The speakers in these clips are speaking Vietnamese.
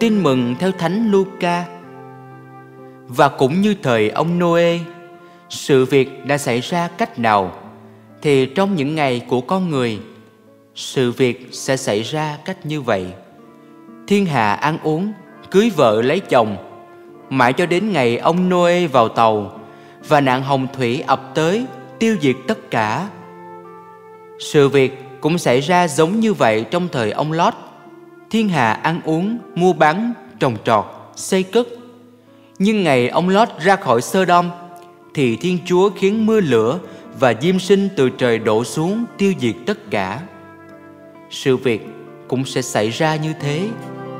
Tin mừng theo Thánh Luca. Và cũng như thời ông Noe, sự việc đã xảy ra cách nào thì trong những ngày của con người, sự việc sẽ xảy ra cách như vậy. Thiên hạ ăn uống, cưới vợ lấy chồng, mãi cho đến ngày ông Noe vào tàu và nạn hồng thủy ập tới tiêu diệt tất cả. Sự việc cũng xảy ra giống như vậy trong thời ông Lot. Thiên hạ ăn uống, mua bán, trồng trọt, xây cất. Nhưng ngày ông Lót ra khỏi Sơ Đom thì Thiên Chúa khiến mưa lửa và diêm sinh từ trời đổ xuống tiêu diệt tất cả. Sự việc cũng sẽ xảy ra như thế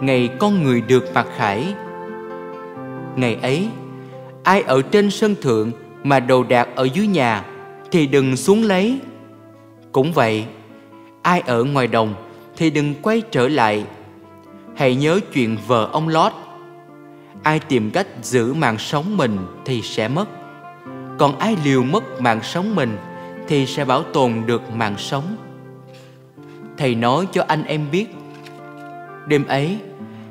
ngày con người được mặc khải. Ngày ấy, ai ở trên sân thượng mà đồ đạc ở dưới nhà thì đừng xuống lấy. Cũng vậy, ai ở ngoài đồng thì đừng quay trở lại. Hãy nhớ chuyện vợ ông Lót. Ai tìm cách giữ mạng sống mình thì sẽ mất. Còn ai liều mất mạng sống mình thì sẽ bảo tồn được mạng sống. Thầy nói cho anh em biết, đêm ấy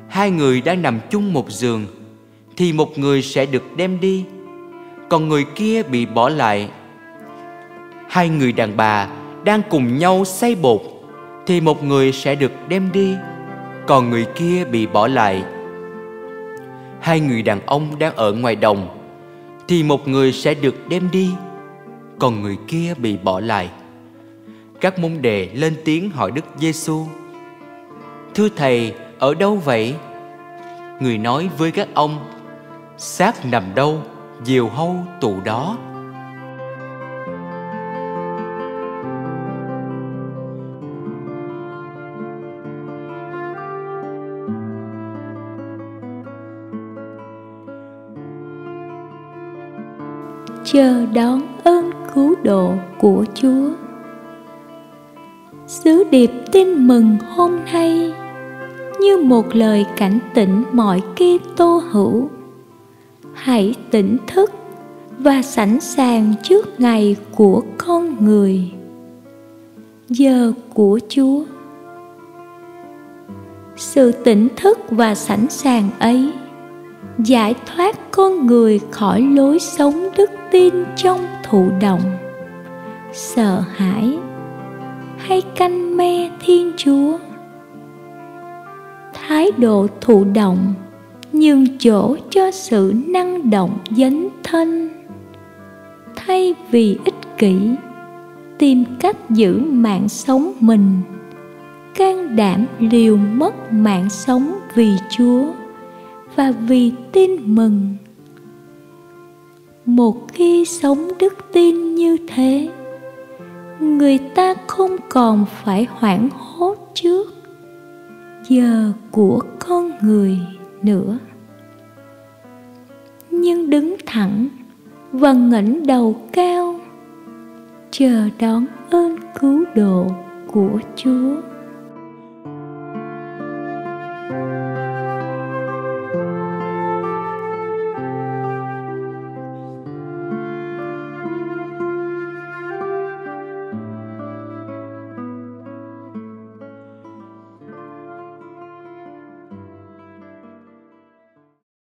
hai người đang nằm chung một giường thì một người sẽ được đem đi, còn người kia bị bỏ lại. Hai người đàn bà đang cùng nhau say bột thì một người sẽ được đem đi, còn người kia bị bỏ lại. Hai người đàn ông đang ở ngoài đồng thì một người sẽ được đem đi, còn người kia bị bỏ lại. Các môn đề lên tiếng hỏi Đức Giêsu: Thưa thầy, ở đâu vậy? Người nói với các ông: xác nằm đâu, diều hâu tụ đó. Chờ đón ơn cứu độ của Chúa. Sứ điệp tin mừng hôm nay, như một lời cảnh tỉnh mọi Kitô hữu. Hãy tỉnh thức và sẵn sàng trước ngày của con người. Giờ của Chúa. Sự tỉnh thức và sẵn sàng ấy giải thoát con người khỏi lối sống đức tin trong thụ động. Sợ hãi, hay canh me thiên chúa? Thái độ thụ động nhường chỗ cho sự năng động dấn thân. Thay vì ích kỷ, tìm cách giữ mạng sống mình, can đảm liều mất mạng sống vì chúa và vì tin mừng. Một khi sống đức tin như thế, người ta không còn phải hoảng hốt trước giờ của con người nữa. Nhưng đứng thẳng và ngẩng đầu cao, chờ đón ơn cứu độ của chúa.